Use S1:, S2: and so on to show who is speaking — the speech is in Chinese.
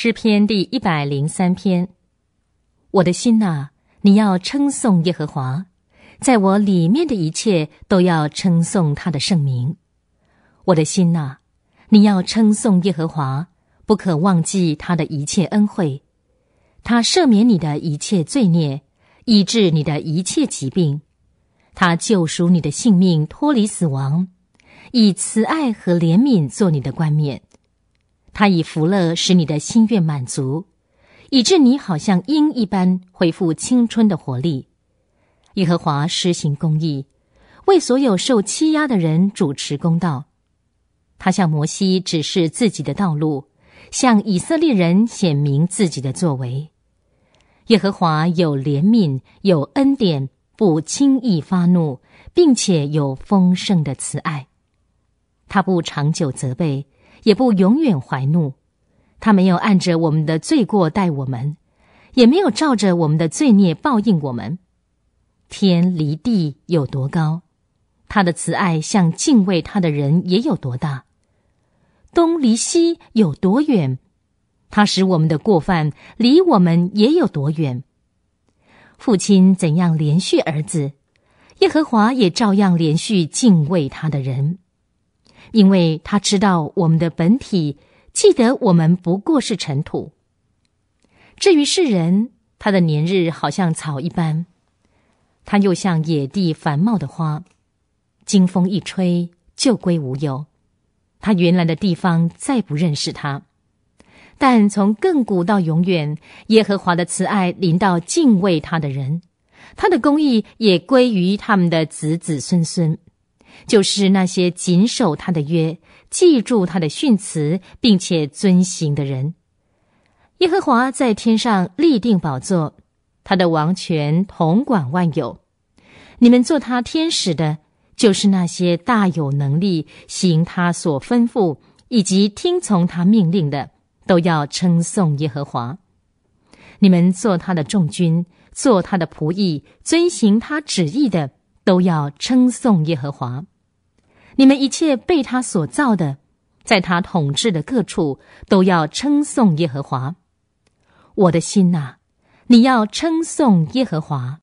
S1: 诗篇第一百零三篇，我的心呐，你要称颂耶和华，在我里面的一切都要称颂他的圣名。我的心呐，你要称颂耶和华，不可忘记他的一切恩惠，他赦免你的一切罪孽，医治你的一切疾病，他救赎你的性命，脱离死亡，以慈爱和怜悯做你的冠冕。他以福乐使你的心愿满足，以致你好像鹰一般恢复青春的活力。耶和华施行公义，为所有受欺压的人主持公道。他向摩西指示自己的道路，向以色列人显明自己的作为。耶和华有怜悯，有恩典，不轻易发怒，并且有丰盛的慈爱。他不长久责备。也不永远怀怒，他没有按着我们的罪过待我们，也没有照着我们的罪孽报应我们。天离地有多高，他的慈爱向敬畏他的人也有多大；东离西有多远，他使我们的过犯离我们也有多远。父亲怎样连续儿子，耶和华也照样连续敬畏他的人。因为他知道我们的本体，记得我们不过是尘土。至于世人，他的年日好像草一般，他又像野地繁茂的花，经风一吹就归无有。他原来的地方再不认识他，但从亘古到永远，耶和华的慈爱临到敬畏他的人，他的公义也归于他们的子子孙孙。就是那些谨守他的约、记住他的训词，并且遵行的人。耶和华在天上立定宝座，他的王权统管万有。你们做他天使的，就是那些大有能力行他所吩咐以及听从他命令的，都要称颂耶和华。你们做他的众军，做他的仆役，遵行他旨意的。都要称颂耶和华，你们一切被他所造的，在他统治的各处都要称颂耶和华。我的心呐，你要称颂耶和华。